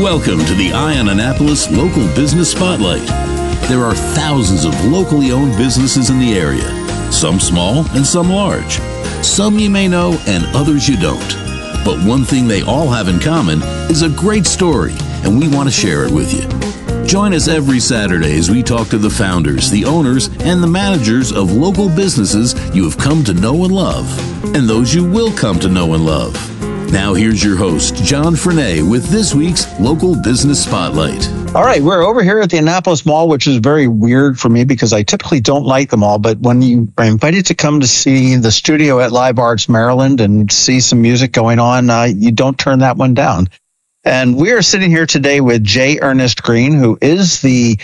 Welcome to the Eye On Annapolis Local Business Spotlight. There are thousands of locally owned businesses in the area, some small and some large. Some you may know and others you don't. But one thing they all have in common is a great story, and we want to share it with you. Join us every Saturday as we talk to the founders, the owners, and the managers of local businesses you have come to know and love, and those you will come to know and love. Now, here's your host, John Frenaye, with this week's Local Business Spotlight. All right, we're over here at the Annapolis Mall, which is very weird for me because I typically don't like the mall. But when you are invited to come to see the studio at Live Arts Maryland and see some music going on, uh, you don't turn that one down. And we are sitting here today with J. Ernest Green, who is the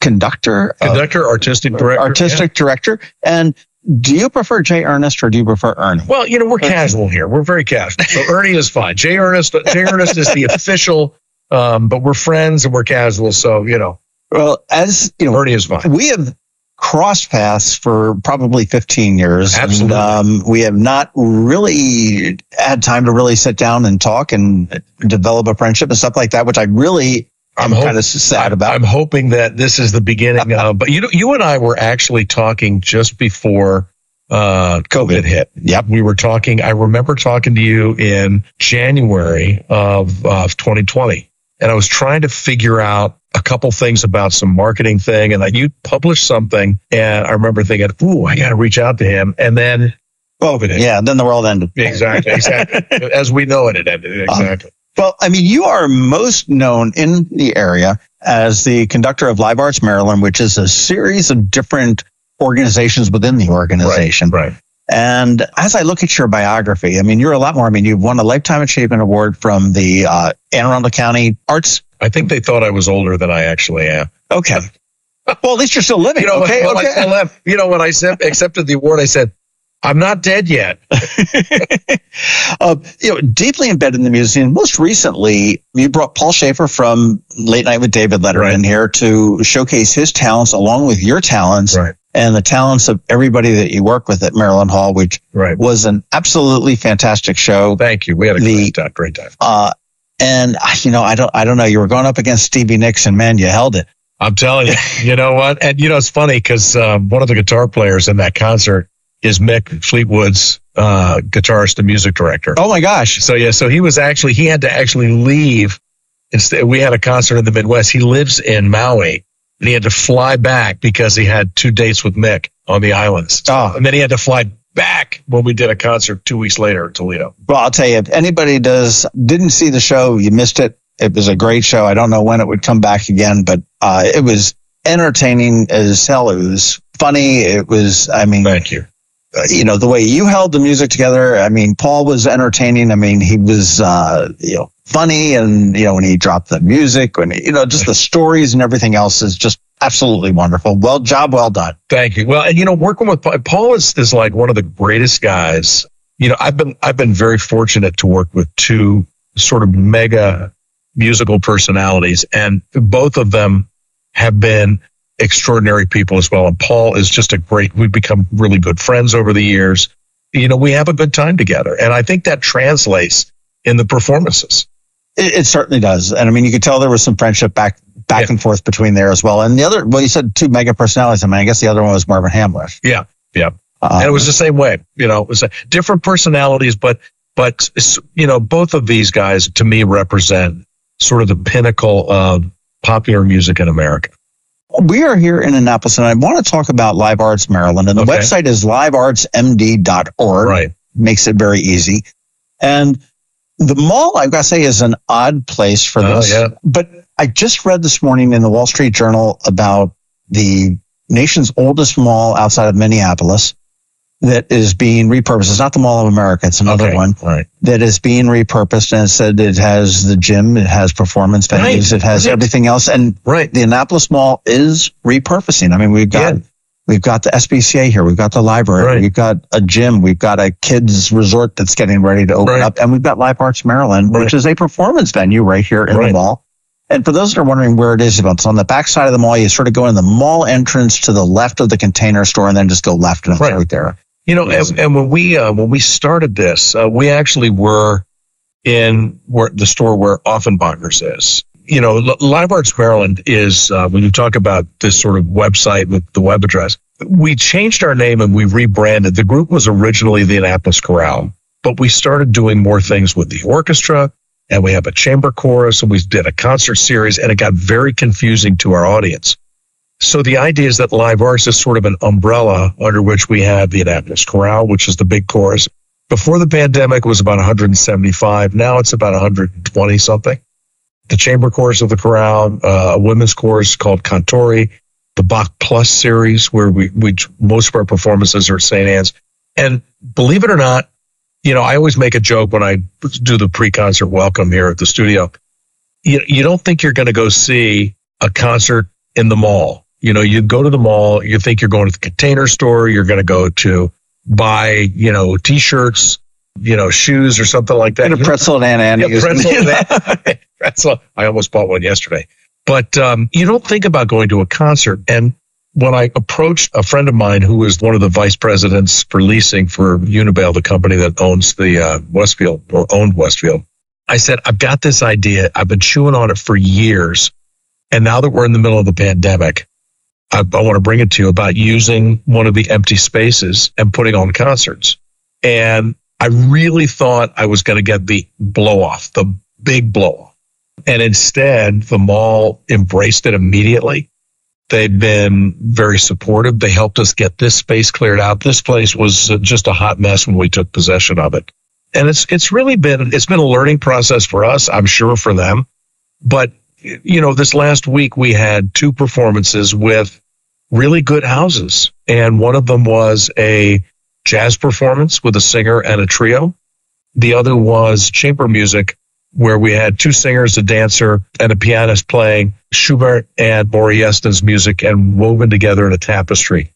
conductor, conductor, artistic director, artistic yeah. director, and do you prefer J. Ernest or do you prefer Ernie? Well, you know, we're casual here. We're very casual. So Ernie is fine. J. Ernest, J. Ernest is the official, um, but we're friends and we're casual. So, you know. Well, as you know, Ernie is fine. We have crossed paths for probably 15 years. Absolutely. And, um, we have not really had time to really sit down and talk and develop a friendship and stuff like that, which I really I'm, I'm kind of sad about. I'm hoping that this is the beginning of, but you know, you and I were actually talking just before uh, COVID hit. Yep. We were talking, I remember talking to you in January of, of 2020, and I was trying to figure out a couple things about some marketing thing, and that you published something, and I remember thinking, ooh, I got to reach out to him. And then COVID hit. Yeah, then the world ended. Exactly. Exactly. As we know it, it ended. Exactly. Well, I mean, you are most known in the area as the conductor of Live Arts Maryland, which is a series of different organizations within the organization. Right. right. And as I look at your biography, I mean, you're a lot more. I mean, you've won a Lifetime Achievement Award from the uh, Anne Arundel County Arts. I think they thought I was older than I actually am. Okay. well, at least you're still living. You know, okay. Well, okay. I, you know, when I accepted the award, I said, I'm not dead yet. uh, you know, deeply embedded in the music. Most recently, you brought Paul Shaffer from Late Night with David Letterman right. here to showcase his talents along with your talents right. and the talents of everybody that you work with at Maryland Hall, which right. was an absolutely fantastic show. Thank you. We had a the, great time. Great time. Uh, and you know, I don't, I don't know. You were going up against Stevie Nicks, and man, you held it. I'm telling you. you know what? And you know, it's funny because um, one of the guitar players in that concert is Mick Fleetwood's uh, guitarist and music director. Oh my gosh! So yeah, so he was actually he had to actually leave. Instead, we had a concert in the Midwest. He lives in Maui, and he had to fly back because he had two dates with Mick on the islands. Oh. and then he had to fly back when we did a concert two weeks later in Toledo. Well, I'll tell you, if anybody does didn't see the show, you missed it. It was a great show. I don't know when it would come back again, but uh, it was entertaining as hell. It was funny. It was, I mean, thank you you know, the way you held the music together. I mean, Paul was entertaining. I mean, he was, uh, you know, funny and, you know, when he dropped the music when, he, you know, just the stories and everything else is just absolutely wonderful. Well, job well done. Thank you. Well, and, you know, working with Paul is, is like one of the greatest guys. You know, I've been, I've been very fortunate to work with two sort of mega musical personalities and both of them have been extraordinary people as well. And Paul is just a great, we've become really good friends over the years. You know, we have a good time together. And I think that translates in the performances. It, it certainly does. And I mean, you could tell there was some friendship back, back yeah. and forth between there as well. And the other, well, you said two mega personalities. I mean, I guess the other one was Marvin Hamlisch. Yeah. Yeah. Um, and it was the same way, you know, it was a, different personalities, but, but, you know, both of these guys to me represent sort of the pinnacle of popular music in America we are here in Annapolis, and I want to talk about Live Arts Maryland. And the okay. website is liveartsmd.org. Right. Makes it very easy. And the mall, I've got to say, is an odd place for oh, this. Yeah. But I just read this morning in the Wall Street Journal about the nation's oldest mall outside of Minneapolis that is being repurposed. It's not the Mall of America. It's another okay, one right. that is being repurposed. And it said it has the gym, it has performance venues, right. it has right. everything else. And right. the Annapolis Mall is repurposing. I mean, we've got, yeah. we've got the SPCA here. We've got the library. We've got a gym. We've got a kids resort that's getting ready to open up. And we've got Live Arts Maryland, which is a performance venue right here in the mall. And for those that are wondering where it is, it's on the back side of the mall. You sort of go in the mall entrance to the left of the container store and then just go left and it's right, right there. You know, and, and, when we uh, when we started this, uh, we actually were in where the store where Offenbachers is. You know, Live Arts Maryland is, uh, when you talk about this sort of website with the web address, we changed our name and we rebranded. The group was originally the Annapolis Chorale, but we started doing more things with the orchestra and we have a chamber chorus and we did a concert series and it got very confusing to our audience. So the idea is that live arts is sort of an umbrella under which we have the Annapolis Chorale, which is the big chorus. Before the pandemic, it was about 175. Now it's about 120 something. The chamber chorus of the chorale, uh, a women's chorus called Cantori, the Bach Plus series, where we, we most of our performances are at St. Anne's. And believe it or not, you know, I always make a joke when I do the pre-concert welcome here at the studio. You, you don't think you're going to go see a concert in the mall you know, you go to the mall, you think you're going to the container store, you're going to go to buy, you know, t-shirts, you know, shoes or something like that. And a pretzel and Anna yeah, pretzel, pretzel. I almost bought one yesterday. But um, you don't think about going to a concert. And when I approached a friend of mine who was one of the vice presidents for leasing for Unibail, the company that owns the uh, Westfield or owned Westfield, I said, I've got this idea. I've been chewing on it for years. And now that we're in the middle of the pandemic, I, I want to bring it to you about using one of the empty spaces and putting on concerts. And I really thought I was going to get the blow off, the big blow off. And instead, the mall embraced it immediately. They've been very supportive. They helped us get this space cleared out. This place was just a hot mess when we took possession of it. And it's, it's really been, it's been a learning process for us. I'm sure for them. But, you know, this last week we had two performances with really good houses. And one of them was a jazz performance with a singer and a trio. The other was chamber music where we had two singers, a dancer, and a pianist playing Schubert and Maury music and woven together in a tapestry.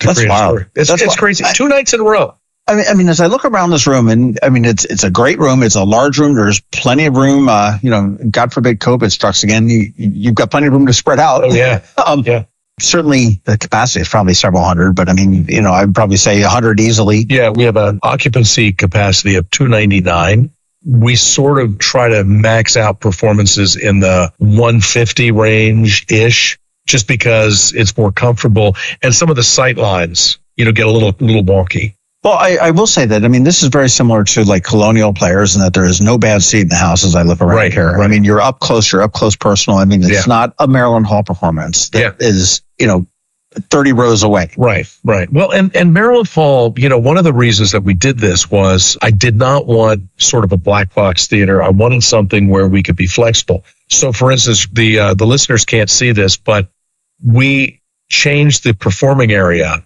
To That's wild. It's, That's it's crazy. I, two nights in a row. I mean, I mean, as I look around this room, and I mean, it's it's a great room. It's a large room. There's plenty of room. Uh, you know, God forbid COVID strikes again. You you've got plenty of room to spread out. Oh yeah, um, yeah certainly the capacity is probably several hundred, but I mean, you know, I'd probably say a hundred easily. Yeah, we have an occupancy capacity of 299. We sort of try to max out performances in the 150 range ish, just because it's more comfortable. And some of the sight lines, you know, get a little, little wonky. Well, I, I, will say that. I mean, this is very similar to like colonial players and that there is no bad seat in the house as I live around right, here. Right. I mean, you're up close, you're up close personal. I mean, it's yeah. not a Maryland Hall performance that yeah. is, you know, 30 rows away. Right, right. Well, and, and Maryland Hall, you know, one of the reasons that we did this was I did not want sort of a black box theater. I wanted something where we could be flexible. So for instance, the, uh, the listeners can't see this, but we changed the performing area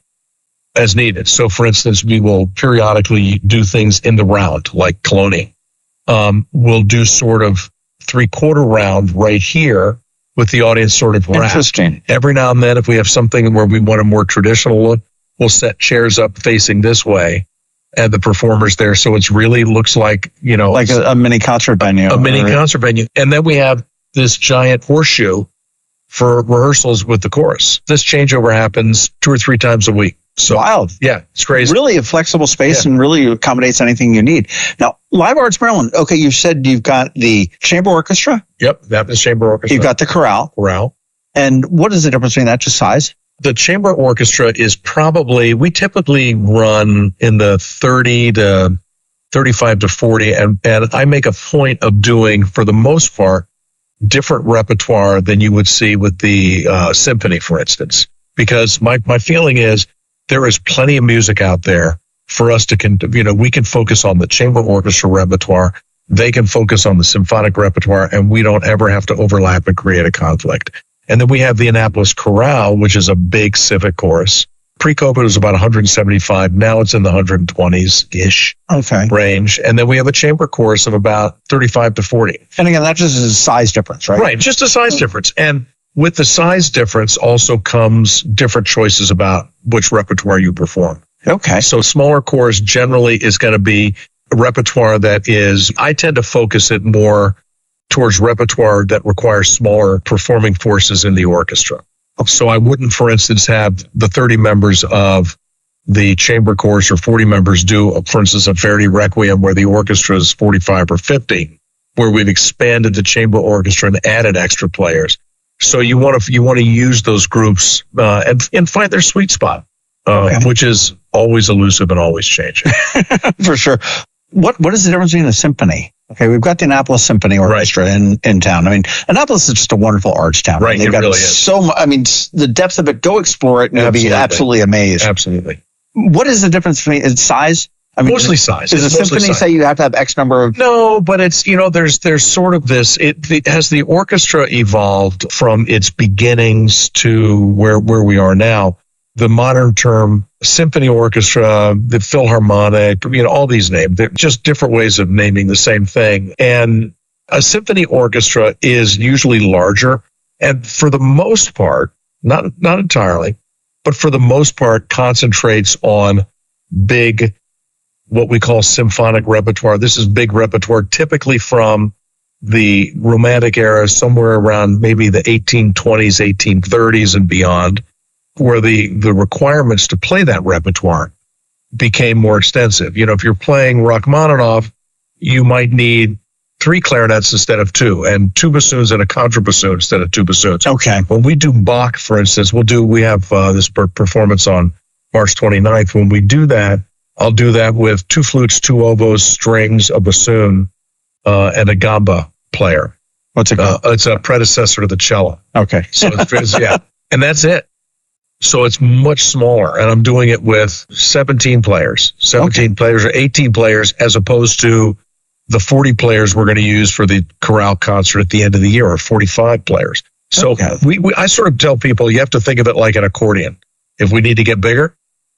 as needed. So, for instance, we will periodically do things in the round, like cloning. Um, we'll do sort of three quarter round right here with the audience sort of wrapped. Interesting. Every now and then, if we have something where we want a more traditional look, we'll set chairs up facing this way and the performers there. So it really looks like, you know, like a, a mini concert venue. A mini concert venue. And then we have this giant horseshoe for rehearsals with the chorus. This changeover happens two or three times a week. So, Wild. Yeah, it's crazy. Really a flexible space yeah. and really accommodates anything you need. Now, Live Arts Maryland. Okay, you said you've got the chamber orchestra. Yep, that is chamber orchestra. You've got the chorale. Chorale. And what is the difference between that? Just size? The chamber orchestra is probably, we typically run in the 30 to 35 to 40. And, and I make a point of doing, for the most part, different repertoire than you would see with the uh, symphony, for instance. Because my, my feeling is there is plenty of music out there for us to, con- you know, we can focus on the chamber orchestra repertoire. They can focus on the symphonic repertoire and we don't ever have to overlap and create a conflict. And then we have the Annapolis Chorale, which is a big civic chorus. Pre-COVID was about 175. Now it's in the 120s ish okay. range. And then we have a chamber chorus of about 35 to 40. And again, that just is a size difference, right? Right. Just a size difference. And with the size difference also comes different choices about which repertoire you perform. Okay. So smaller chorus generally is going to be a repertoire that is, I tend to focus it more towards repertoire that requires smaller performing forces in the orchestra. So I wouldn't, for instance, have the 30 members of the chamber chorus or 40 members do, for instance, a Verdi Requiem where the orchestra is 45 or 50, where we've expanded the chamber orchestra and added extra players. So you want to you want to use those groups uh, and and find their sweet spot, uh, okay. which is always elusive and always changing. For sure. What what is the difference between a symphony? Okay, we've got the Annapolis Symphony Orchestra right. in, in town. I mean, Annapolis is just a wonderful arts town. Right, they've it got really is. so much. I mean, the depth of it. Go explore it, and absolutely. you'll be absolutely amazed. Absolutely. What is the difference between its size? I mean, mostly size. Does a symphony size. say you have to have X number of? No, but it's you know there's there's sort of this. It, it has the orchestra evolved from its beginnings to where where we are now. The modern term symphony orchestra, the Philharmonic, you know, all these names. They're just different ways of naming the same thing. And a symphony orchestra is usually larger, and for the most part, not not entirely, but for the most part, concentrates on big what we call symphonic repertoire. This is big repertoire, typically from the Romantic era, somewhere around maybe the 1820s, 1830s, and beyond, where the, the requirements to play that repertoire became more extensive. You know, if you're playing Rachmaninoff, you might need three clarinets instead of two, and two bassoons and a contrabassoon instead of two bassoons. Okay. When we do Bach, for instance, we'll do, we have uh, this performance on March 29th. When we do that, I'll do that with two flutes, two oboes, strings, a bassoon, uh, and a gamba player. What's it called? Uh, it's a predecessor to the cello. Okay. so it's, yeah, and that's it. So it's much smaller, and I'm doing it with 17 players, 17 okay. players or 18 players, as opposed to the 40 players we're going to use for the chorale concert at the end of the year, or 45 players. So okay. we, we, I sort of tell people you have to think of it like an accordion. If we need to get bigger,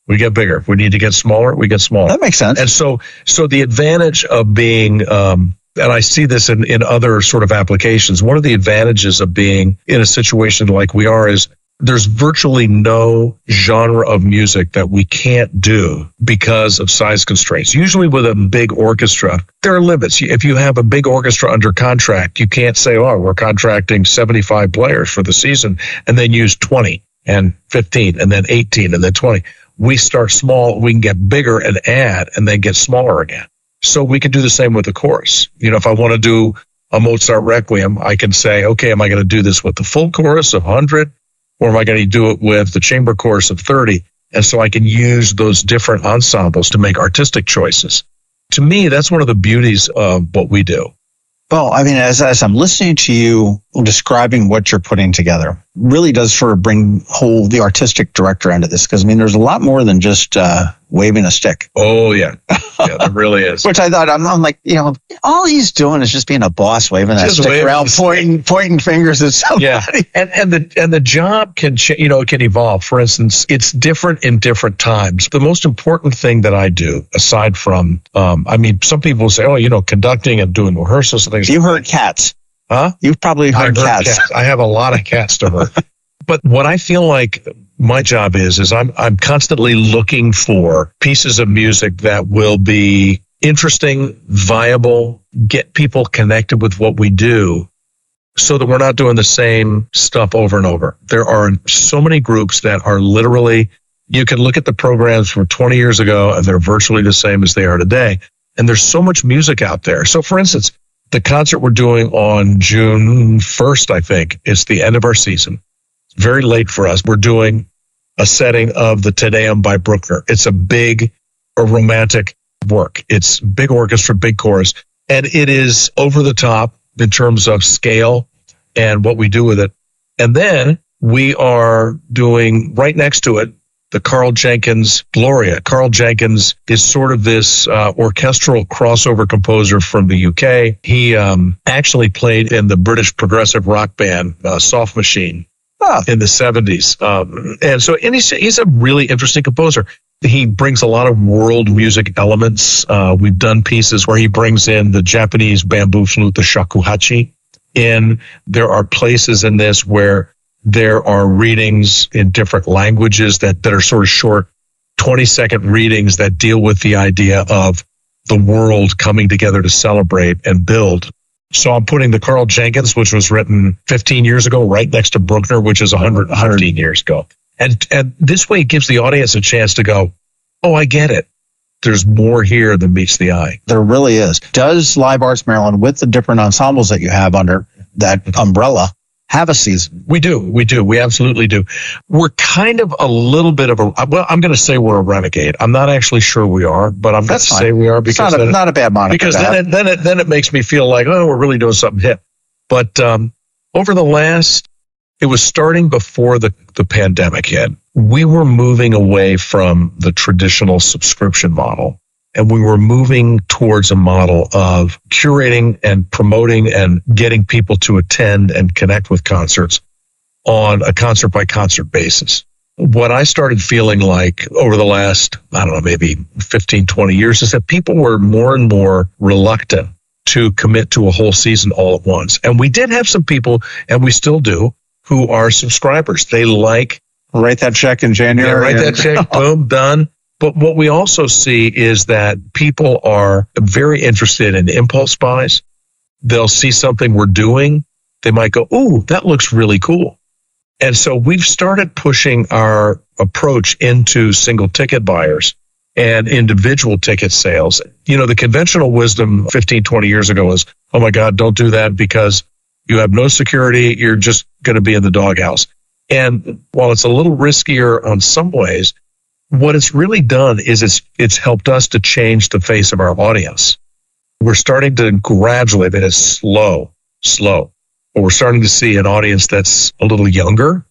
we get bigger. If we need to get smaller, we get smaller. That makes sense. And so, so the advantage of being, um, and I see this in, in other sort of applications. One of the advantages of being in a situation like we are is there's virtually no genre of music that we can't do because of size constraints. Usually with a big orchestra, there are limits. If you have a big orchestra under contract, you can't say, oh, we're contracting 75 players for the season and then use 20 and 15 and then 18 and then 20 we start small, we can get bigger and add and then get smaller again. So we can do the same with the chorus. You know, if I want to do a Mozart Requiem, I can say, okay, am I going to do this with the full chorus of 100 or am I going to do it with the chamber chorus of 30? And so I can use those different ensembles to make artistic choices. To me, that's one of the beauties of what we do. Well, I mean, as, as I'm listening to you describing what you're putting together, really does sort of bring whole the artistic director into this because I mean, there's a lot more than just uh, waving a stick. Oh yeah, yeah, there really is. Which I thought I'm, I'm, like, you know, all he's doing is just being a boss, waving that just stick around, pointing pointing fingers at somebody. Yeah, and and the and the job can ch- you know it can evolve. For instance, it's different in different times. The most important thing that I do, aside from, um, I mean, some people say, oh, you know, conducting and doing rehearsals and things. You heard cats. Huh? You've probably heard, cats. cats. I have a lot of cats to herd. but what I feel like my job is is I'm I'm constantly looking for pieces of music that will be interesting, viable, get people connected with what we do so that we're not doing the same stuff over and over. There are so many groups that are literally you can look at the programs from 20 years ago and they're virtually the same as they are today. And there's so much music out there. So for instance, the concert we're doing on June 1st, I think, is the end of our season. It's very late for us. We're doing a setting of the Te Deum by Bruckner. It's a big, a romantic work. It's big orchestra, big chorus, and it is over the top in terms of scale and what we do with it. And then we are doing right next to it the Karl Jenkins Gloria. Karl Jenkins is sort of this uh, orchestral crossover composer from the UK. He um, actually played in the British progressive rock band uh, Soft Machine oh. in the 70s. Um, and so and he's, he's a really interesting composer. He brings a lot of world music elements. Uh, we've done pieces where he brings in the Japanese bamboo flute, the shakuhachi. And there are places in this where there are readings in different languages that, that are sort of short 20 second readings that deal with the idea of the world coming together to celebrate and build. So I'm putting the Karl Jenkins, which was written 15 years ago, right next to Bruckner, which is 100, 115 years ago. And, and this way it gives the audience a chance to go, oh, I get it. There's more here than meets the eye. There really is. Does Live Arts Maryland, with the different ensembles that you have under that umbrella, have a season? We do. We do. We absolutely do. We're kind of a little bit of a, well, I'm going to say we're a renegade. I'm not actually sure we are, but I'm going to say we are because it's not, a, not a bad moniker. Because then it, then it, then it makes me feel like, oh, we're really doing something hip. But, um, over the last, it was starting before the, the pandemic hit. We were moving away from the traditional subscription model and we were moving towards a model of curating and promoting and getting people to attend and connect with concerts on a concert by concert basis. What I started feeling like over the last, I don't know, maybe 15, 20 years is that people were more and more reluctant to commit to a whole season all at once. And we did have some people, and we still do, who are subscribers. They like write that check in January. Yeah, write that check, boom, done. But what we also see is that people are very interested in impulse buys. They'll see something we're doing. They might go, Ooh, that looks really cool. And so we've started pushing our approach into single ticket buyers and individual ticket sales. You know, the conventional wisdom 15, 20 years ago was, Oh my God, don't do that because you have no security. You're just going to be in the doghouse. And while it's a little riskier on some ways, what it's really done is it's it's helped us to change the face of our audience. We're starting to gradually, but it's slow, slow. But we're starting to see an audience that's a little younger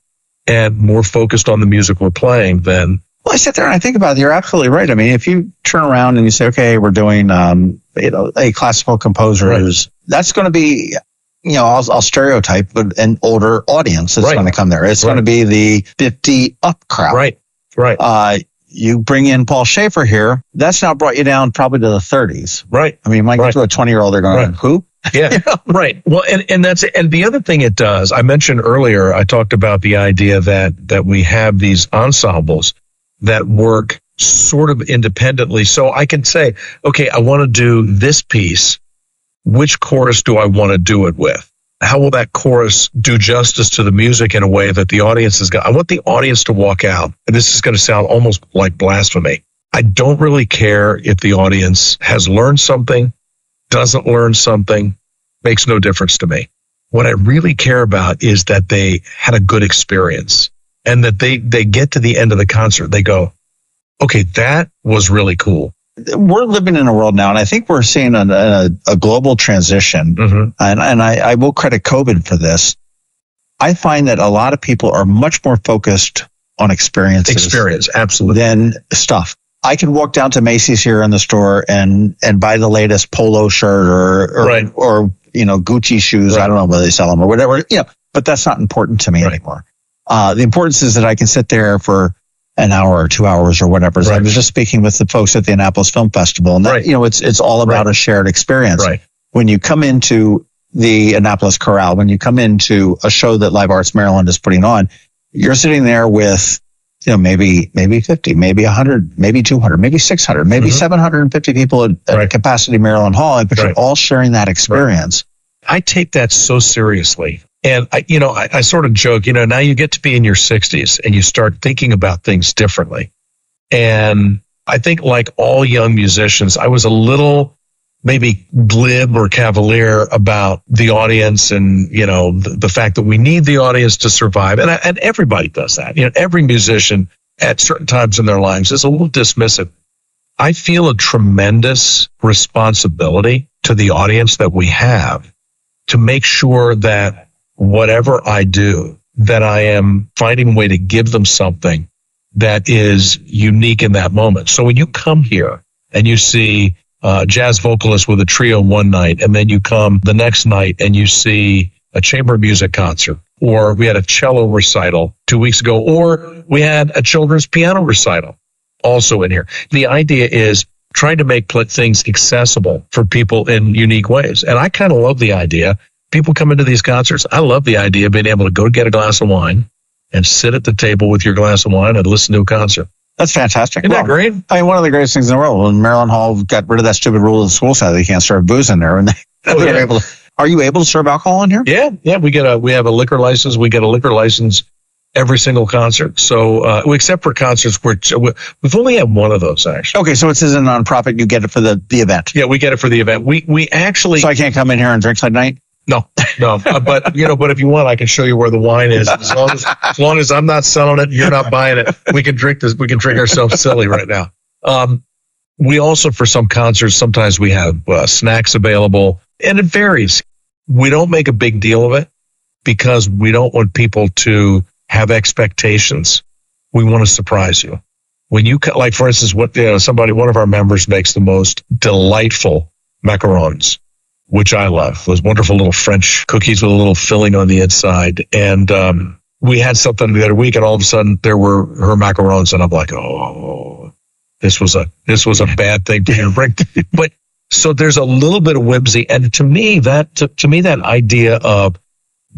and more focused on the music we're playing than. Well, I sit there and I think about it. You're absolutely right. I mean, if you turn around and you say, okay, we're doing, um, you know, a classical composer right. who's, that's going to be, you know, I'll, I'll, stereotype, but an older audience that's right. going to come there. It's right. going to be the 50 up crowd. Right. Right. Uh, you bring in Paul Shaffer here. That's now brought you down probably to the 30s. Right. I mean, you might right. get to a 20 year old. They're going, right. who? Yeah. right. Well, and, and that's, and the other thing it does, I mentioned earlier, I talked about the idea that, that we have these ensembles that work sort of independently. So I can say, okay, I want to do this piece. Which chorus do I want to do it with? How will that chorus do justice to the music in a way that the audience is going I want the audience to walk out. And this is going to sound almost like blasphemy. I don't really care if the audience has learned something, doesn't learn something, makes no difference to me. What I really care about is that they had a good experience and that they, they get to the end of the concert. They go, okay, that was really cool we're living in a world now, and I think we're seeing a, a, a global transition. Mm-hmm. And, and I, I, will credit COVID for this. I find that a lot of people are much more focused on experiences, experience, absolutely, than stuff. I can walk down to Macy's here in the store and and buy the latest polo shirt or or, right. or you know Gucci shoes. Right. I don't know whether they sell them or whatever. You know, but that's not important to me right. anymore. Uh, the importance is that I can sit there for an hour or two hours or whatever. So right. I was just speaking with the folks at the Annapolis Film Festival, and that, right. you know, it's it's all about right. a shared experience. Right. When you come into the Annapolis Chorale, when you come into a show that Live Arts Maryland is putting on, you're sitting there with you know maybe maybe 50, maybe 100, maybe 200, maybe 600, maybe mm-hmm. 750 people at, at capacity Maryland Hall, but you're all sharing that experience. I take that so seriously. And I, you know, I, I sort of joke, you know, now you get to be in your 60s and you start thinking about things differently. And I think, like all young musicians, I was a little maybe glib or cavalier about the audience and you know the, the fact that we need the audience to survive. And, and everybody does that. You know every musician at certain times in their lives is a little dismissive. I feel a tremendous responsibility to the audience that we have to make sure that whatever I do, that I am finding a way to give them something that is unique in that moment. So when you come here and you see a jazz vocalist with a trio one night, and then you come the next night and you see a chamber music concert, or we had a cello recital two weeks ago, or we had a children's piano recital also in here. The idea is trying to make things accessible for people in unique ways. And I kind of love the idea people come into these concerts. I love the idea of being able to go get a glass of wine and sit at the table with your glass of wine and listen to a concert. That's fantastic. Isn't well, that great? I mean, one of the greatest things in the world. When Maryland Hall got rid of that stupid rule of the school side, they can't serve booze in there, and they, oh, yeah. able to. Are you able to serve alcohol in here? Yeah, yeah. We get a we have a liquor license. We get a liquor license every single concert. So, uh, except for concerts where we've only had one of those actually. Okay, so it's as a nonprofit, you get it for the the event. Yeah, we get it for the event. We we actually. So I can't come in here and drink tonight. No, no, uh, but you know, but if you want, I can show you where the wine is. As long as, as long as I'm not selling it, you're not buying it. We can drink this. We can drink ourselves silly right now. Um, we also, for some concerts, sometimes we have uh, snacks available, and it varies. We don't make a big deal of it because we don't want people to have expectations. We want to surprise you. When you cut like, for instance, what you know, somebody, one of our members makes the most delightful macarons which I love. Those wonderful little French cookies with a little filling on the inside. And um, we had something the other week, and all of a sudden there were her macarons, and I'm like, oh, this was a this was a bad thing to bring. but so there's a little bit of whimsy, and to me that to, to me that idea of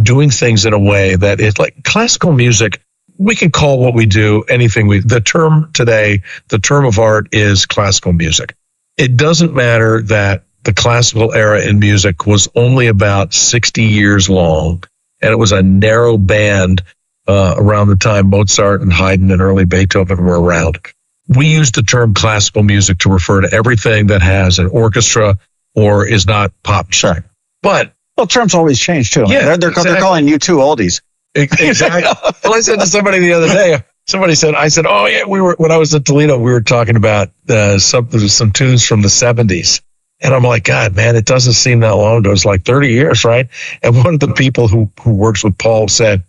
doing things in a way that is like classical music. We can call what we do anything we. The term today, the term of art is classical music. It doesn't matter that the classical era in music was only about 60 years long, and it was a narrow band uh, around the time Mozart and Haydn and early Beethoven were around. We use the term classical music to refer to everything that has an orchestra or is not pop Sure. But well, terms always change too. Yeah, they're, they're, exactly. they're calling you two oldies. Exactly. well, I said to somebody the other day, somebody said, I said, oh yeah, we were when I was in Toledo, we were talking about uh, some some tunes from the '70s, and I'm like, God, man, it doesn't seem that long ago. It's like 30 years, right? And one of the people who, who works with Paul said,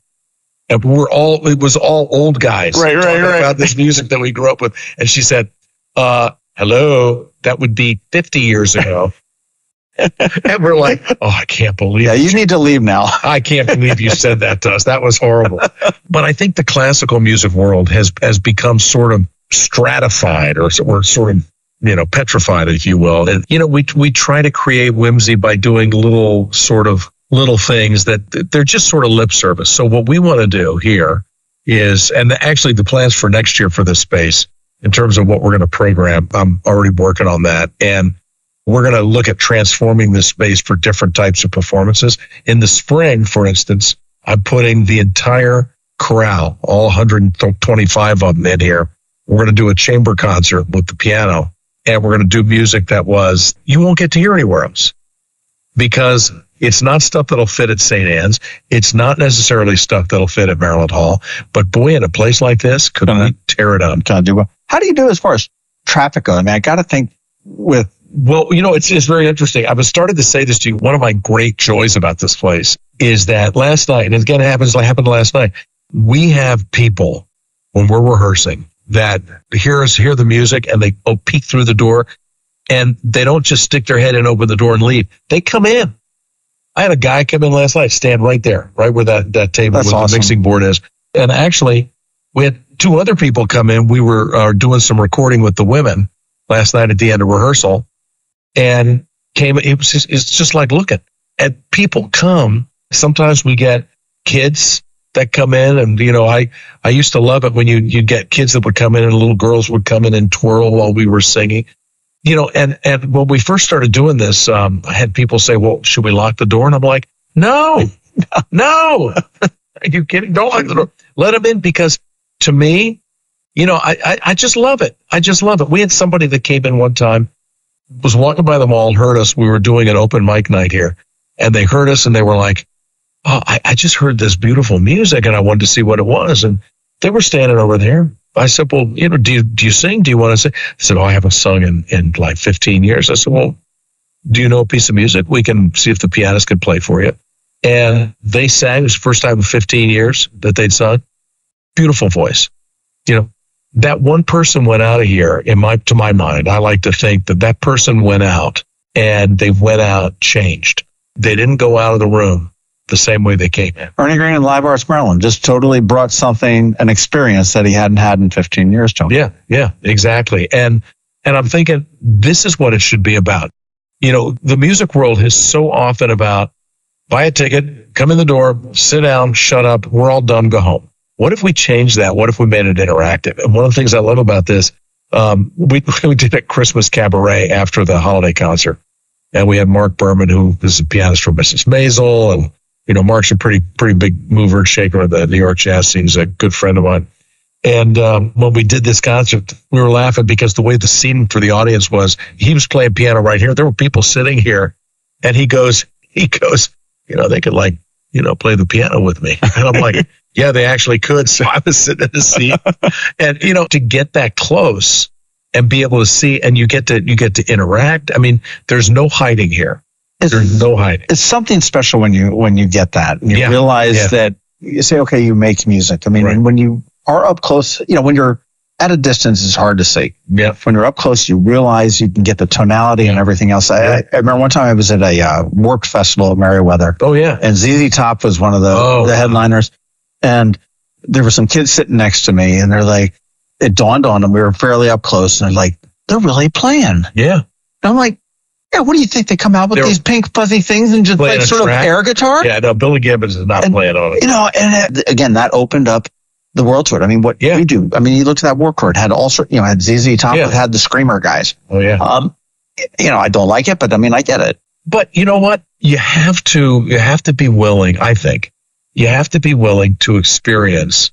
and we're all, it was all old guys. Right, right, right. About this music that we grew up with. And she said, uh, hello, that would be 50 years ago. and we're like, oh, I can't believe Yeah, you need to leave now. I can't believe you said that to us. That was horrible. But I think the classical music world has, has become sort of stratified or, or sort of you know, petrified, if you will. And, you know, we, we try to create whimsy by doing little sort of little things that they're just sort of lip service. So what we want to do here is, and actually the plans for next year for this space in terms of what we're going to program, I'm already working on that. And we're going to look at transforming this space for different types of performances. In the spring, for instance, I'm putting the entire chorale, all 125 of them in here. We're going to do a chamber concert with the piano and we're going to do music that was you won't get to hear anywhere else because it's not stuff that'll fit at St. Anne's. It's not necessarily stuff that'll fit at Maryland Hall. But boy, in a place like this, could uh-huh. we tear it up? Can do well. How do you do as far as traffic goes? I mean, I got to think with. Well, you know, it's, it's very interesting. I was started to say this to you. One of my great joys about this place is that last night, and again, it happens like happened last night. We have people when we're rehearsing that hear us hear the music and they go peek through the door and they don't just stick their head in, open the door and leave. They come in. I had a guy come in last night, stand right there, right where that, that table That's with awesome. the mixing board is. And actually, we had two other people come in. We were uh, doing some recording with the women last night at the end of rehearsal and came. It was just, it's just like looking and people come. Sometimes we get kids that come in and you know i i used to love it when you you'd get kids that would come in and little girls would come in and twirl while we were singing. You know and and when we first started doing this um i had people say well should we lock the door? And i'm like no no. Are you kidding? Don't lock the door. Let them in because to me you know I, I i just love it. I just love it. We had somebody that came in one time was walking by the mall heard us. We were doing an open mic night here and they heard us and they were like oh, I, I just heard this beautiful music and I wanted to see what it was. And they were standing over there. I said, well, you know, do you, do you sing? Do you want to sing? I said, oh, I haven't sung in, in like 15 years. I said, well, do you know a piece of music? We can see if the pianist can play for you. And they sang. It was the first time in 15 years that they'd sung. Beautiful voice. You know, that one person went out of here in my, to my mind. I like to think that that person went out and they went out changed. They didn't go out of the room the same way they came in. Ernie Green and Live Arts Maryland just totally brought something, an experience that he hadn't had in 15 years to him. Yeah, yeah, exactly. And and I'm thinking this is what it should be about. You know, the music world is so often about buy a ticket, come in the door, sit down, shut up, we're all done, go home. What if we changed that? What if we made it interactive? And one of the things I love about this, um, we, we did a Christmas cabaret after the holiday concert. And we had Mark Berman, who is a pianist for Mrs. Maisel, and You know, Mark's a pretty pretty big mover and shaker of the New York jazz scene. He's a good friend of mine. And um, when we did this concert, we were laughing because the way the scene for the audience was, he was playing piano right here. There were people sitting here, and he goes, he goes, you know, they could like, you know, play the piano with me. And I'm like, yeah, they actually could. So I was sitting in the seat, and you know, to get that close and be able to see, and you get to you get to interact. I mean, there's no hiding here. It's, There's no hiding. it's something special when you when you get that. And you Yeah, realize yeah. that you say, okay, you make music. I mean, Right. when you are up close, you know, when you're at a distance, it's hard to see. Yeah. When you're up close, you realize you can get the tonality and everything else. I, Yeah. I remember one time I was at a uh, Warped Festival at Merriweather, Oh yeah. and ZZ Top was one of the, Oh. the headliners. And there were some kids sitting next to me, and they're like, it dawned on them. We were fairly up close, and they're like, they're really playing. Yeah. And I'm like, yeah, what do you think? They come out with They're- these pink fuzzy things and just like sort track? of air guitar? Yeah. No, Billy Gibbons is not And- playing on it. You know, and it, again, that opened up the world to it. I mean, what Yeah. you do, I mean, you looked at that work chord, had all sort, you know, had ZZ Top, Yeah. had the screamer guys. Oh yeah. Um, you know, I don't like it, but I mean, I get it. But you know what? You have to you have to be willing, I think. You have to be willing to experience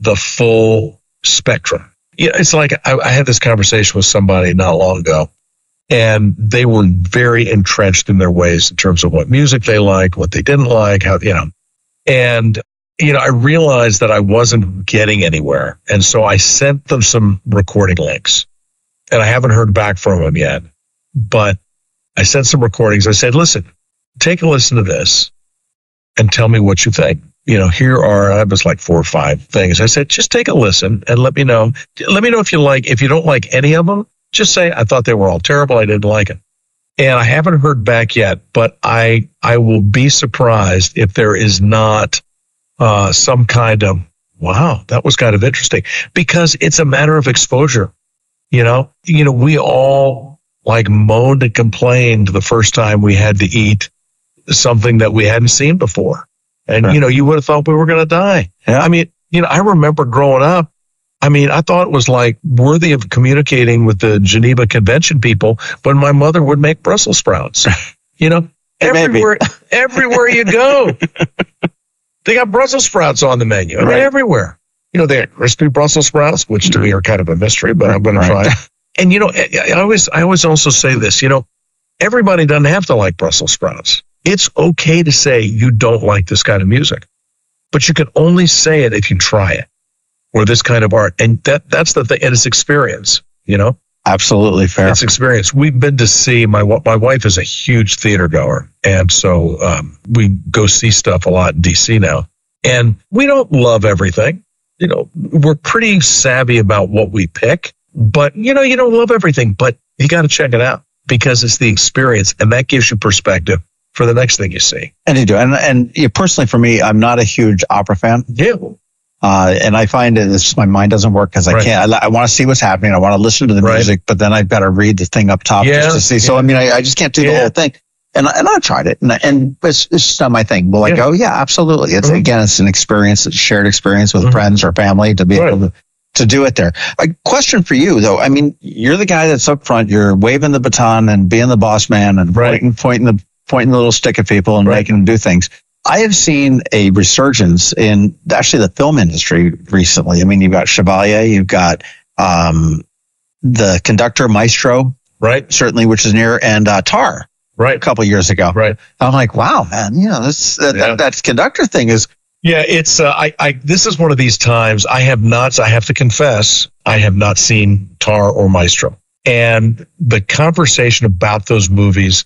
the full spectrum. Yeah, it's like I, I had this conversation with somebody not long ago, and they were very entrenched in their ways in terms of what music they like, what they didn't like, how you know. And you know, I realized that I wasn't getting anywhere, and so I sent them some recording links, and I haven't heard back from them yet. But I sent some recordings. I said, listen, take a listen to this and tell me what you think. You know, here are, I was like four or five things. I said, just take a listen and let me know. Let me know if you like, if you don't like any of them, just say, I thought they were all terrible. I didn't like it. And I haven't heard back yet, but I, I will be surprised if there is not, uh, some kind of, wow, that was kind of interesting because it's a matter of exposure. You know, you know, we all like moaned and complained the first time we had to eat something that we hadn't seen before. And, Right. you know, you would have thought we were going to die. Yeah. I mean, you know, I remember growing up. I mean, I thought it was like worthy of communicating with the Geneva Convention people when my mother would make Brussels sprouts. You know, It everywhere, everywhere you go, they got Brussels sprouts on the menu. I mean, Right. everywhere. You know, they got crispy Brussels sprouts, which to me are kind of a mystery, but I'm going to Right. try. And you know, I always, I always also say this. You know, everybody doesn't have to like Brussels sprouts. It's okay to say you don't like this kind of music, but you can only say it if you try it or this kind of art. And that, that's the thing. And it's experience, you know, Absolutely fair. it's experience. We've been to see my, my wife is a huge theater goer. And so, um, we go see stuff a lot in DC now and we don't love everything. You know, we're pretty savvy about what we pick, but you know, you don't love everything, but you got to check it out because it's the experience and that gives you perspective for the next thing you see. and you do. And, and you know, personally for me, I'm not a huge opera fan. Yeah. Uh, and I find it, it's just my mind doesn't work because I Right. can't. I, I want to see what's happening. I want to listen to the Right. music, but then I've got to read the thing up top Yeah, just to see. So yeah. I mean, I, I just can't do the whole thing. And I- and I tried it, and and it's, it's just not my thing. Well, I Yeah. go, yeah, absolutely. It's Mhm. again, it's an experience, it's a shared experience with Mhm. friends or family to be Right. able to to do it there. A question for you though. I mean, you're the guy that's up front. You're waving the baton and being the boss man and Right. pointing, pointing the pointing the little stick at people and making them do things. I have seen a resurgence in actually the film industry recently. I mean, you've got Chevalier, you've got um, the conductor Maestro, Right. certainly, which is near, and uh, Tar right? a couple years ago. Right. I'm like, wow, man, you know, this that, Yeah. that, that conductor thing is Yeah, it's uh, I, I this is one of these times I have not I have to confess I have not seen Tar or Maestro. And the conversation about those movies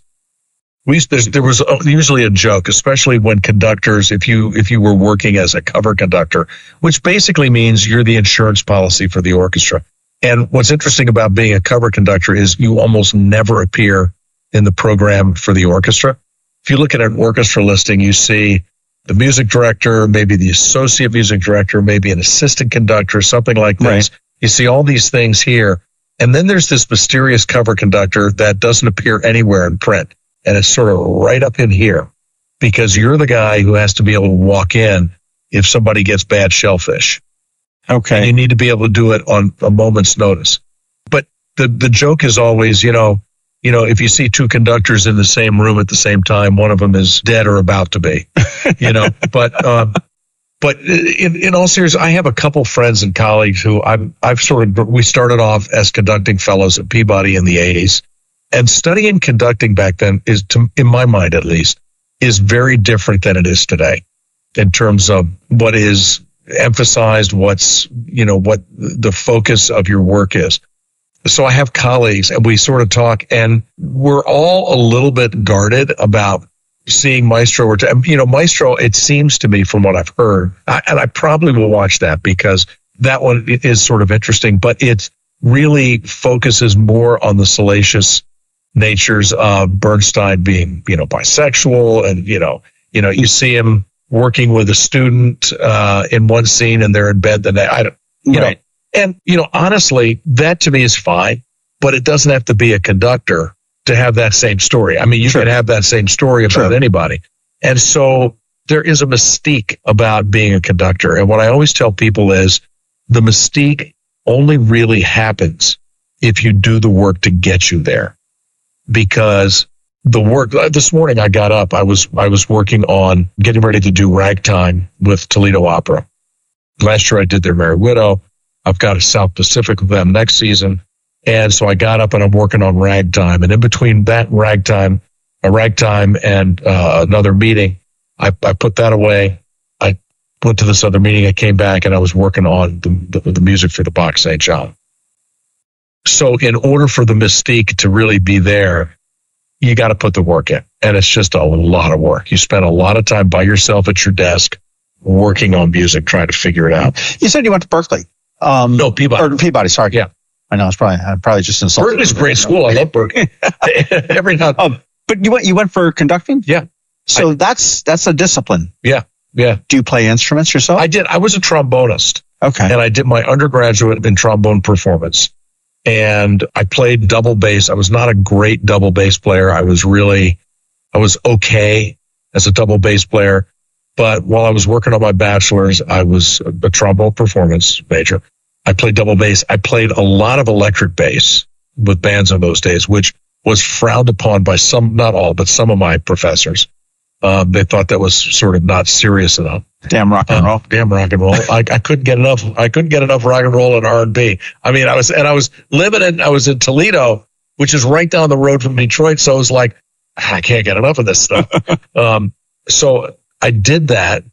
we used, there's, there was usually a joke, especially when conductors, if you if you were working as a cover conductor, which basically means you're the insurance policy for the orchestra. And what's interesting about being a cover conductor is you almost never appear in the program for the orchestra. If you look at an orchestra listing, you see the music director, maybe the associate music director, maybe an assistant conductor, something like this. You see all these things here. And then there's this mysterious cover conductor that doesn't appear anywhere in print. And it's sort of right up in here because you're the guy who has to be able to walk in if somebody gets bad shellfish. And okay. you need to be able to do it on a moment's notice. But the, the joke is always, you know, you know, if you see two conductors in the same room at the same time, one of them is dead or about to be, you know, but, um, but in, in all seriousness, I have a couple friends and colleagues who I've, I've sort of, we started off as conducting fellows at Peabody in the 80s. And studying conducting back then is, to, in my mind at least, is very different than it is today in terms of what is emphasized, what's, you know, what the focus of your work is. So I have colleagues and we sort of talk and we're all a little bit guarded about seeing Maestro or, you know, Maestro, it seems to me from what I've heard, I, and I probably will watch that because that one is sort of interesting, but it really focuses more on the salacious natures of Bernstein being, you know, bisexual and, you know, you know, you see him working with a student, uh, in one scene and they're in bed the next, I don't, you right. know, and, you know, honestly, that to me is fine, but it doesn't have to be a conductor to have that same story. I mean, you sure. can have that same story about sure. anybody. And so there is a mystique about being a conductor. And what I always tell people is the mystique only really happens if you do the work to get you there. Because the work uh, this morning I got up, I was, I was working on getting ready to do ragtime with Toledo Opera. Last year I did their Merry Widow. I've got a South Pacific with them next season. And so I got up and I'm working on ragtime. And in between that ragtime, a ragtime and uh, another meeting, I, I put that away. I went to this other meeting. I came back and I was working on the, the, the music for the Bach St. John. So in order for the mystique to really be there, you got to put the work in. And it's just a lot of work. You spend a lot of time by yourself at your desk working on music, trying to figure it out. You said you went to Berklee. Um, no, Peabody. Or Peabody, sorry. Yeah. I know it's probably I probably just insulted. Berklee's a great school. I love Berklee. Every now. Um, but you went you went for conducting. Yeah. So I, that's that's a discipline. Yeah. Yeah. Do you play instruments yourself? I did. I was a trombonist. Okay. And I did my undergraduate in trombone performance. And I played double bass. I was not a great double bass player. I was really, I was okay as a double bass player. But while I was working on my bachelor's, I was a trombone performance major. I played double bass. I played a lot of electric bass with bands in those days, which was frowned upon by some, not all, but some of my professors. Um, they thought that was sort of not serious enough. Damn rock and roll. Uh, damn rock and roll. I, I couldn't get enough. I couldn't get enough rock and roll and R and B. I mean, I was, and I was living in, I was in Toledo, which is right down the road from Detroit. So I was like, I can't get enough of this stuff. um, so I did that.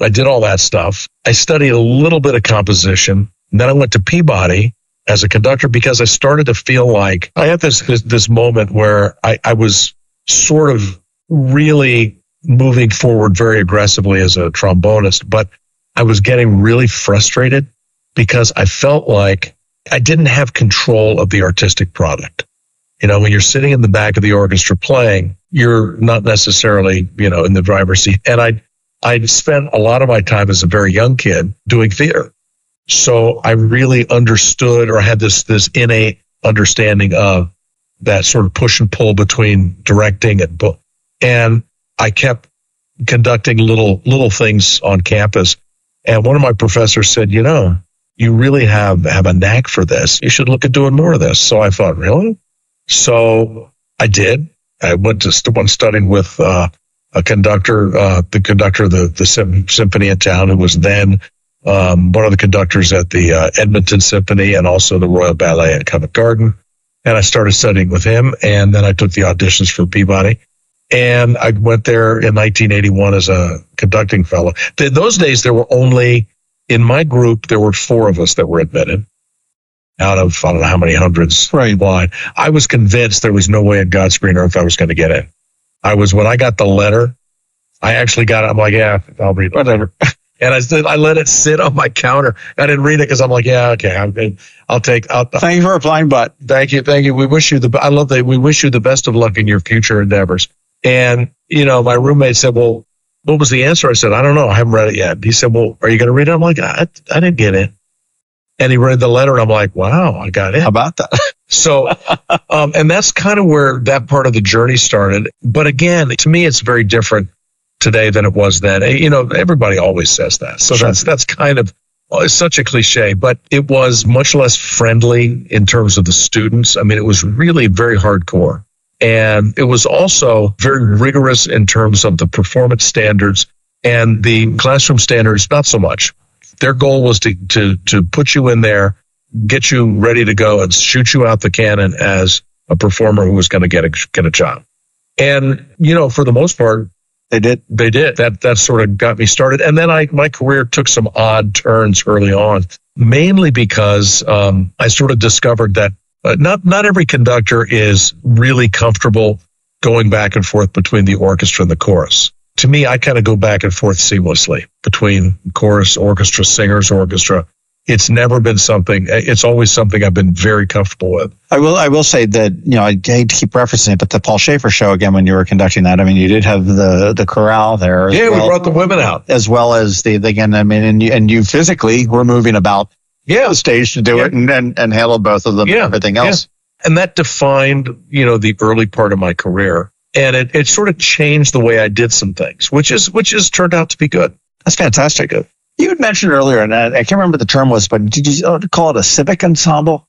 I did all that stuff. I studied a little bit of composition. And then I went to Peabody as a conductor because I started to feel like I had this, this, this moment where I, I was sort of really moving forward very aggressively as a trombonist, but I was getting really frustrated because I felt like I didn't have control of the artistic product. You know, when you're sitting in the back of the orchestra playing, you're not necessarily, you know, in the driver's seat. And I, I spent a lot of my time as a very young kid doing theater. So I really understood or had this, this innate understanding of that sort of push and pull between directing and book. And I kept conducting little, little things on campus. And one of my professors said, you know, you really have, have a knack for this. You should look at doing more of this. So I thought, really? So I did. I went to one studying with, uh, a conductor, uh, the conductor of the, the symphony in town who was then, um, one of the conductors at the, uh, Edmonton Symphony and also the Royal Ballet at Covent Garden. And I started studying with him. And then I took the auditions for Peabody. And I went there in 1981 as a conducting fellow. In those days, there were only, in my group, there were four of us that were admitted out of, I don't know how many hundreds right. wide. I was convinced there was no way in God's green earth I was going to get in. I was, when I got the letter, I actually got it. I'm like, yeah, I'll read it. Whatever. And I said, I let it sit on my counter. I didn't read it because I'm like, yeah, okay, I'm good. I'll take. I'll, thank you for applying, but thank you, thank you. We wish you the. I love that. We wish you the best of luck in your future endeavors. And, you know, my roommate said, well, what was the answer? I said, I don't know. I haven't read it yet. He said, well, are you going to read it? I'm like, I, I didn't get it. And he read the letter and I'm like, wow, I got it. How about that? so, um, and that's kind of where that part of the journey started. But again, to me, it's very different today than it was then. You know, everybody always says that. So sure. that's, that's kind of, it's such a cliche, but it was much less friendly in terms of the students. I mean, it was really very hardcore And it was also very rigorous in terms of the performance standards and the classroom standards, not so much. Their goal was to, to, to put you in there, get you ready to go and shoot you out the cannon as a performer who was going to get a, get a job. And, you know, for the most part, they did. They did. That that sort of got me started. And then I my career took some odd turns early on, mainly because um, I sort of discovered that uh, not not every conductor is really comfortable going back and forth between the orchestra and the chorus. To me, I kind of go back and forth seamlessly between chorus, orchestra, singers, orchestra it's never been something. It's always something I've been very comfortable with. I will. I will say that you know I hate to keep referencing it, but the Paul Shaffer show again when you were conducting that. I mean, you did have the the chorale there. Yeah, well, we brought the women out as well as the, the again. I mean, and you, and you physically were moving about. Yeah, the stage to do yeah. it and, and and handle both of them. Yeah, and everything else. Yeah. And that defined, you know, the early part of my career, and it, it sort of changed the way I did some things, which is which has turned out to be good. That's fantastic. You had mentioned earlier, and I, I can't remember what the term was, but did you uh, call it a civic ensemble?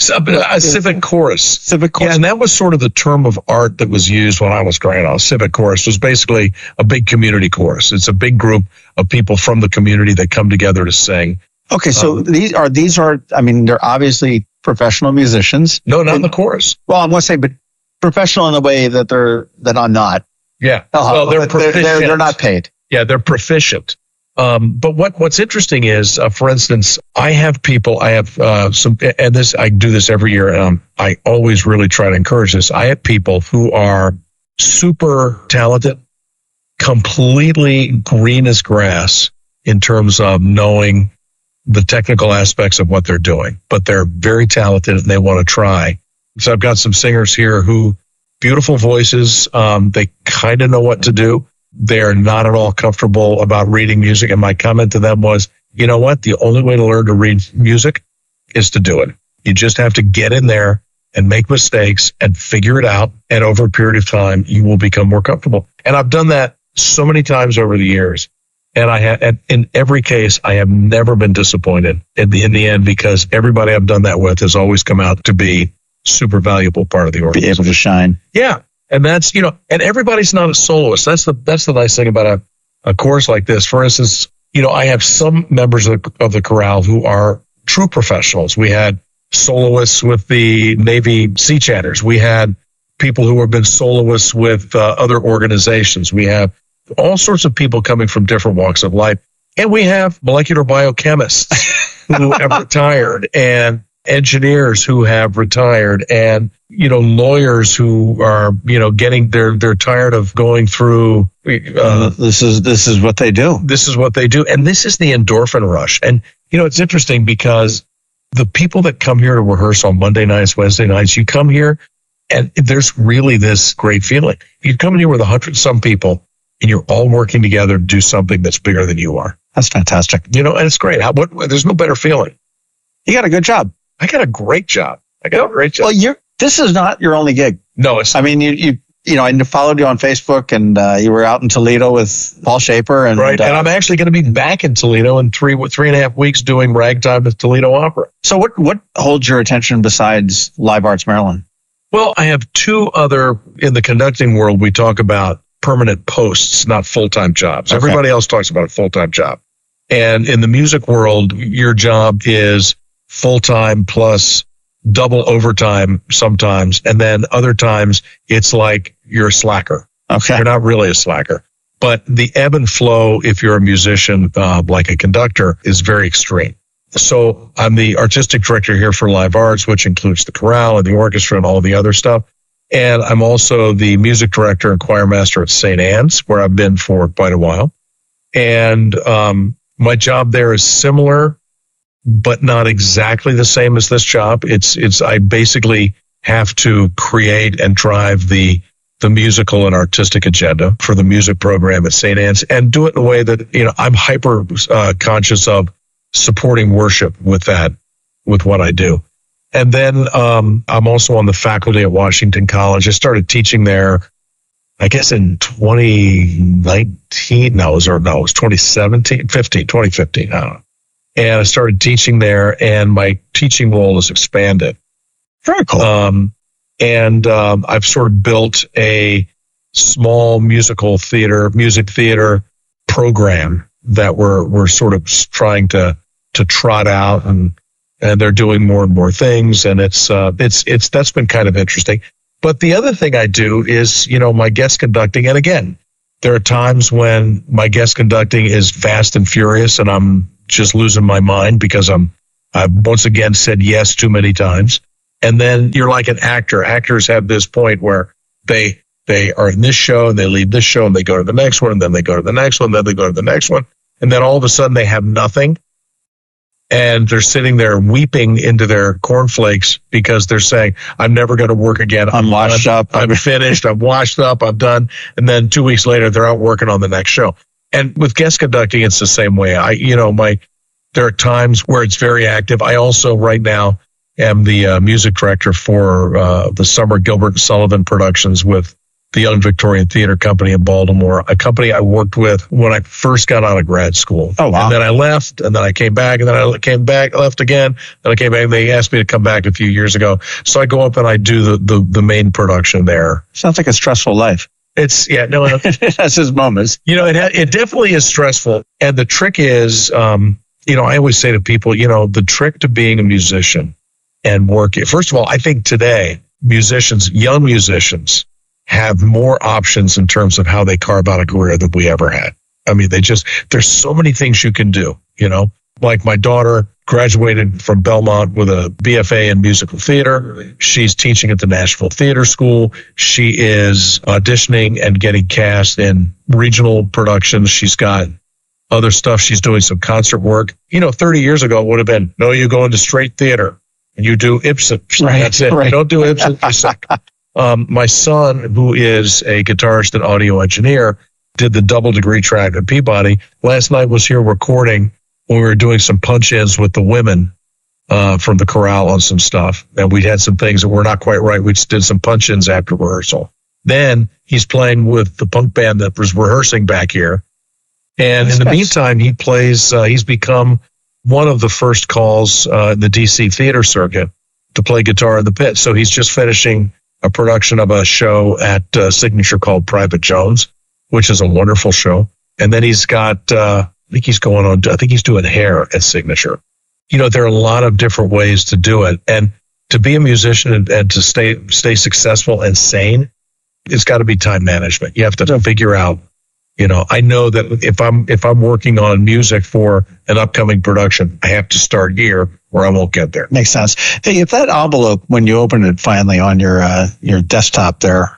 So, uh, uh, a civic chorus. Civic chorus. Yeah, and that was sort of the term of art that was used when I was growing up. Civic chorus was basically a big community chorus. It's a big group of people from the community that come together to sing. Okay, so um, these are these are I mean they're obviously professional musicians. No, not and, the chorus. Well, I'm going to say, but professional in the way that they're that I'm not. Yeah. Uh, well, they're, they're, they're, they're not paid. Yeah, they're proficient. Um, but what what's interesting is, uh, for instance, I have people. I have uh, some, and this I do this every year. Um, I always really try to encourage this. I have people who are super talented, completely green as grass in terms of knowing the technical aspects of what they're doing, but they're very talented and they want to try. So I've got some singers here who beautiful voices. Um, they kind of know what to do they're not at all comfortable about reading music. And my comment to them was, you know what? The only way to learn to read music is to do it. You just have to get in there and make mistakes and figure it out. And over a period of time, you will become more comfortable. And I've done that so many times over the years. And I have, in every case, I have never been disappointed in the, in the end because everybody I've done that with has always come out to be super valuable part of the organization. Be able to shine. Yeah. And that's, you know, and everybody's not a soloist. That's the, that's the nice thing about a, a course like this. For instance, you know, I have some members of the, of the chorale who are true professionals. We had soloists with the Navy Sea Chanters. We had people who have been soloists with uh, other organizations. We have all sorts of people coming from different walks of life. And we have molecular biochemists who have retired and engineers who have retired and you know lawyers who are you know getting they're they're tired of going through uh, this is this is what they do. This is what they do. And this is the endorphin rush. And you know it's interesting because the people that come here to rehearse on Monday nights Wednesday nights you come here and there's really this great feeling. You come in here with a hundred some people and you're all working together to do something that's bigger than you are that's fantastic you know and it's great How, what, there's no better feeling you got a good job I got a great job. I got a great job. Well, you're, this is not your only gig. No, it's. I mean, you, you, you know, I followed you on Facebook, and uh, you were out in Toledo with Paul Shaffer, and right. Uh, and I'm actually going to be back in Toledo in three three and a half weeks doing ragtime with Toledo Opera. So, what what holds your attention besides Live Arts Maryland? Well, I have two other in the conducting world. We talk about permanent posts, not full time jobs. Okay. Everybody else talks about a full time job, and in the music world, your job is full time plus double overtime sometimes. And then other times it's like you're a slacker. Okay. You're not really a slacker. But the ebb and flow, if you're a musician, uh, like a conductor, is very extreme. So I'm the artistic director here for Live Arts, which includes the chorale and the orchestra and all the other stuff. And I'm also the music director and choir master at St. Anne's, where I've been for quite a while. And um, my job there is similar but not exactly the same as this job. It's, it's, I basically have to create and drive the, the musical and artistic agenda for the music program at St. Anne's and do it in a way that, you know, I'm hyper uh, conscious of supporting worship with that, with what I do. And then um, I'm also on the faculty at Washington College. I started teaching there, I guess in 2019. No, it was, or no, it was 2017, 15, 2015. I don't know and I started teaching there, and my teaching role has expanded. Very cool. Um, And um, I've sort of built a small musical theater, music theater program that we're we're sort of trying to to trot out and and they're doing more and more things and it's uh it's it's that's been kind of interesting. But the other thing I do is, you know, my guest conducting and again, there are times when my guest conducting is fast and furious and I'm just losing my mind because I'm I've once again said yes too many times. And then you're like an actor. Actors have this point where they they are in this show and they leave this show and they go to the next one and then they go to the next one, then they go to the next one. And then all of a sudden they have nothing. And they're sitting there weeping into their cornflakes because they're saying, I'm never going to work again. I'm, I'm washed up. I'm finished. I'm washed up. I'm done. And then two weeks later, they're out working on the next show. And with guest conducting, it's the same way. I, you know, my, there are times where it's very active. I also right now am the uh, music director for uh, the summer Gilbert Sullivan productions with the Young Victorian Theater Company in Baltimore, a company I worked with when I first got out of grad school. Oh, wow. And then I left, and then I came back, and then I came back, left again, then I came back, and they asked me to come back a few years ago. So I go up and I do the, the, the main production there. Sounds like a stressful life. It's, yeah, no, it has his moments. You know, it, it definitely is stressful. And the trick is, um, you know, I always say to people, you know, the trick to being a musician and working, first of all, I think today, musicians, young musicians, have more options in terms of how they carve out a career than we ever had. I mean, they just, there's so many things you can do, you know, like my daughter graduated from Belmont with a BFA in musical theater. She's teaching at the Nashville Theater School. She is auditioning and getting cast in regional productions. She's got other stuff. She's doing some concert work. You know, 30 years ago it would have been, no, you go into straight theater and you do Ibsen. Right, That's it. right. You don't do Ibsen. Um, my son, who is a guitarist and audio engineer, did the double degree track at Peabody. Last night was here recording when we were doing some punch ins with the women uh, from the chorale on some stuff. And we had some things that were not quite right. We just did some punch ins after rehearsal. Then he's playing with the punk band that was rehearsing back here. And in the Nice. meantime, he plays, uh, he's become one of the first calls uh, in the DC theater circuit to play guitar in the pit. So he's just finishing a production of a show at uh, Signature called Private Jones, which is a wonderful show. And then he's got, uh, I think he's going on, I think he's doing hair at Signature. You know, there are a lot of different ways to do it. And to be a musician and, and to stay, stay successful and sane, it's got to be time management. You have to figure out, you know, I know that if I'm, if I'm working on music for an upcoming production, I have to start here or I won't get there. Makes sense. Hey, if that envelope, when you opened it finally on your uh, your desktop there,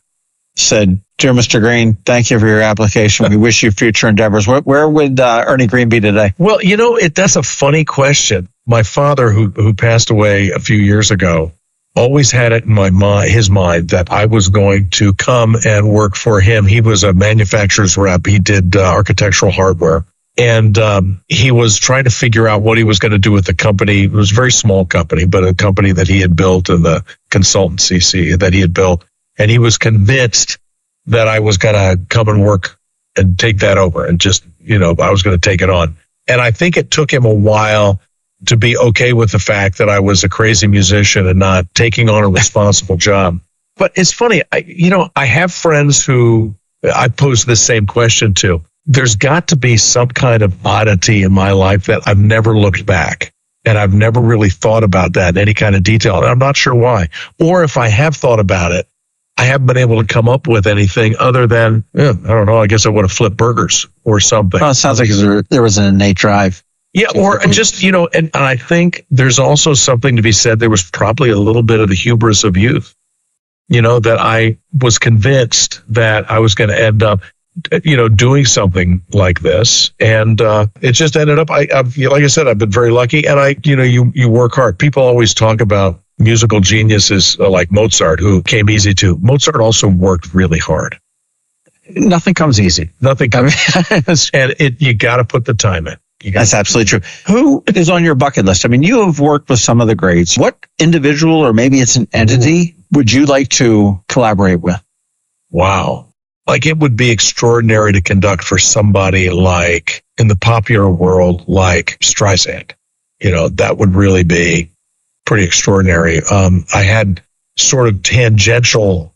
said, "Dear Mr. Green, thank you for your application. We wish you future endeavors." Where, where would uh, Ernie Green be today? Well, you know, it, that's a funny question. My father, who who passed away a few years ago, always had it in my mind, his mind, that I was going to come and work for him. He was a manufacturer's rep. He did uh, architectural hardware, and um, he was trying to figure out what he was going to do with the company. It was a very small company, but a company that he had built and the consultancy that he had built, and he was convinced that I was going to come and work and take that over and just, you know, I was going to take it on. And I think it took him a while to be okay with the fact that I was a crazy musician and not taking on a responsible job. But it's funny, I, you know, I have friends who I pose the same question to. There's got to be some kind of oddity in my life that I've never looked back. And I've never really thought about that in any kind of detail. And I'm not sure why. Or if I have thought about it, I haven't been able to come up with anything other than, eh, I don't know, I guess I would have flipped burgers or something. Well, it sounds like there was an innate drive. Yeah, or just, you know, and, and I think there's also something to be said. There was probably a little bit of the hubris of youth, you know, that I was convinced that I was going to end up, you know, doing something like this. And uh, it just ended up, I, I've, like I said, I've been very lucky. And I, you know, you, you work hard. People always talk about musical geniuses uh, like Mozart, who came easy to. Mozart also worked really hard. Nothing comes easy. Nothing, I mean, and it, you got to put the time in. That's absolutely true. Who is on your bucket list? I mean, you have worked with some of the greats. What individual, or maybe it's an entity, would you like to collaborate with? Wow. Like it would be extraordinary to conduct for somebody like in the popular world, like Streisand. You know, that would really be pretty extraordinary. Um, I had sort of tangential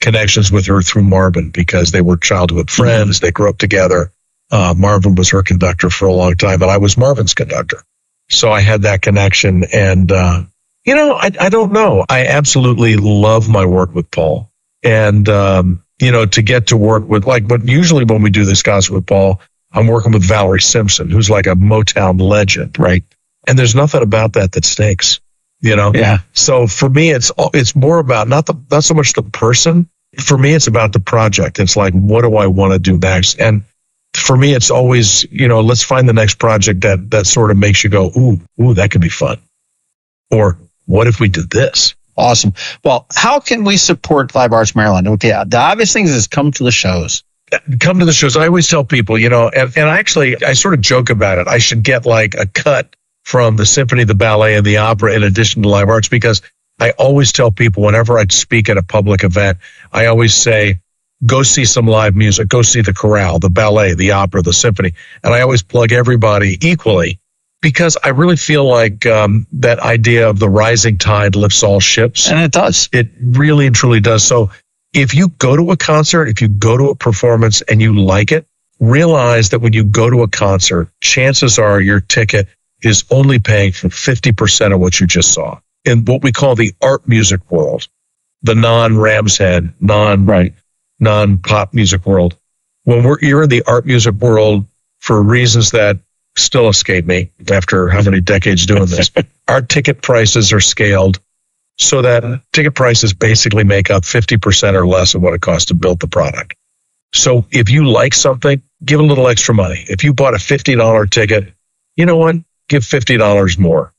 connections with her through Marvin because they were childhood friends. They grew up together. Uh, Marvin was her conductor for a long time, and I was Marvin's conductor. So I had that connection. And, uh, you know, I, I don't know. I absolutely love my work with Paul. And, um, you know, to get to work with like, but usually when we do this concert with Paul, I'm working with Valerie Simpson, who's like a Motown legend, right? And there's nothing about that that stinks, you know? Yeah. So for me, it's, it's more about not the, not so much the person. For me, it's about the project. It's like, what do I want to do next? And for me, it's always, you know, let's find the next project that, that sort of makes you go, ooh, ooh, that could be fun. Or what if we did this? Awesome. Well, how can we support Live Arts Maryland? Okay, the obvious thing is come to the shows. Come to the shows. I always tell people, you know, and, and actually, I sort of joke about it. I should get like a cut from the symphony, the ballet, and the opera in addition to live arts because I always tell people whenever I speak at a public event, I always say, go see some live music, go see the chorale, the ballet, the opera, the symphony. And I always plug everybody equally because I really feel like um, that idea of the rising tide lifts all ships. And it does. It really and truly does. So if you go to a concert, if you go to a performance and you like it, realize that when you go to a concert, chances are your ticket is only paying for 50% of what you just saw in what we call the art music world, the non Rams Head, non right non pop music world. When we're you're in the art music world for reasons that still escape me after how many decades doing this, our ticket prices are scaled so that ticket prices basically make up 50% or less of what it costs to build the product. So if you like something, give a little extra money. If you bought a $50 ticket, you know what? Give $50 more.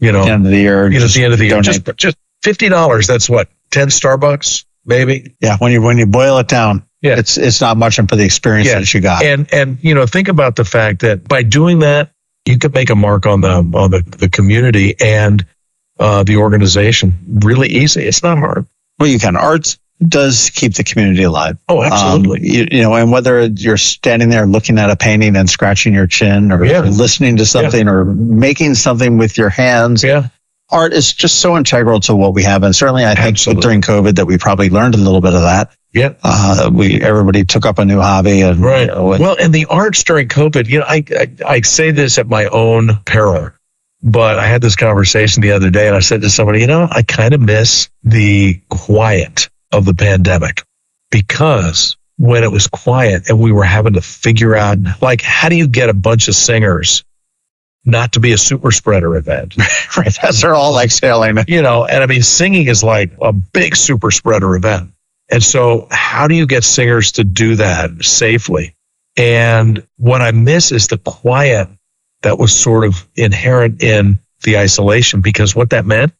You know, at the end of the year, you know, at the end of the year, just, just $50. That's what, 10 Starbucks? Maybe. Yeah, when you when you boil it down, yeah. it's it's not much for the experience yeah. that you got. And and you know, think about the fact that by doing that, you could make a mark on the on the, the community and uh, the organization really easy. It's not hard. Well, you can. Arts does keep the community alive. Oh, absolutely. Um, you, you, know, and whether you're standing there looking at a painting and scratching your chin, or yeah. listening to something, yeah. or making something with your hands, yeah art is just so integral to what we have. And certainly I think Absolutely. during COVID that we probably learned a little bit of that. Yeah. Uh, we, everybody took up a new hobby and, right. You know, and, well, and the arts during COVID, you know, I, I, I say this at my own peril, but I had this conversation the other day and I said to somebody, you know, I kind of miss the quiet of the pandemic because when it was quiet and we were having to figure out, like, how do you get a bunch of singers not to be a super spreader event. right. That's they're all like sailing. You know, and I mean, singing is like a big super spreader event. And so how do you get singers to do that safely? And what I miss is the quiet that was sort of inherent in the isolation because what that meant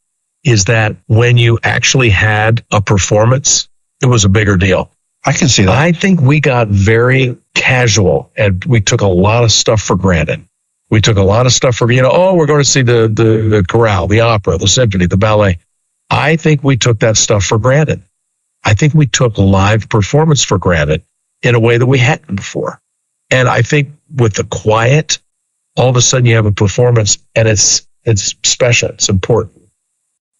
is that when you actually had a performance, it was a bigger deal. I can see that. I think we got very casual and we took a lot of stuff for granted. We took a lot of stuff for, you know, oh, we're going to see the, the, the chorale, the opera, the symphony, the ballet. I think we took that stuff for granted. I think we took live performance for granted in a way that we hadn't before. And I think with the quiet, all of a sudden you have a performance and it's, it's special. It's important.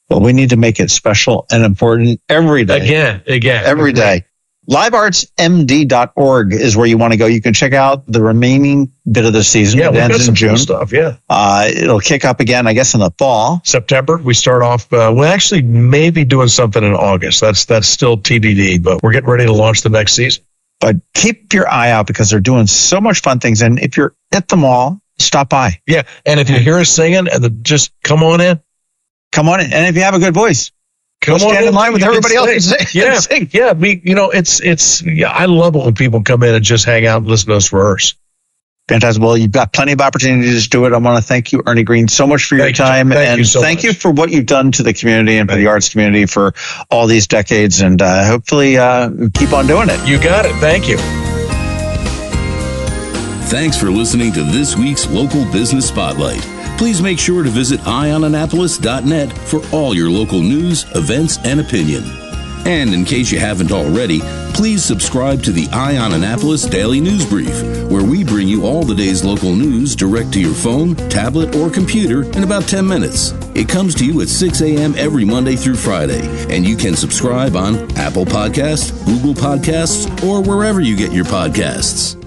Well, we need to make it special and important every day. Again, again. Every day liveartsmd.org is where you want to go. You can check out the remaining bit of the season. Yeah, it ends in June. Cool stuff. Yeah. Uh, it'll kick up again, I guess, in the fall. September. We start off. Uh, we're actually maybe doing something in August. That's that's still TBD, but we're getting ready to launch the next season. But keep your eye out because they're doing so much fun things. And if you're at the mall, stop by. Yeah, and if you hear us singing, and just come on in. Come on in, and if you have a good voice, Come stand on in line with everybody else. And sing. yeah, sing yeah. We, you know, it's it's. Yeah, I love it when people come in and just hang out and listen to us rehearse. Fantastic. Well, you've got plenty of opportunities to do it. I want to thank you, Ernie Green, so much for thank your time. You, thank and you so thank much. you for what you've done to the community and for the arts community for all these decades. And uh, hopefully uh, keep on doing it. You got it. Thank you. Thanks for listening to this week's Local Business Spotlight please make sure to visit eyeonannapolis.net for all your local news, events, and opinion. And in case you haven't already, please subscribe to the Eye on Annapolis Daily News Brief, where we bring you all the day's local news direct to your phone, tablet, or computer in about 10 minutes. It comes to you at 6 a.m. every Monday through Friday, and you can subscribe on Apple Podcasts, Google Podcasts, or wherever you get your podcasts.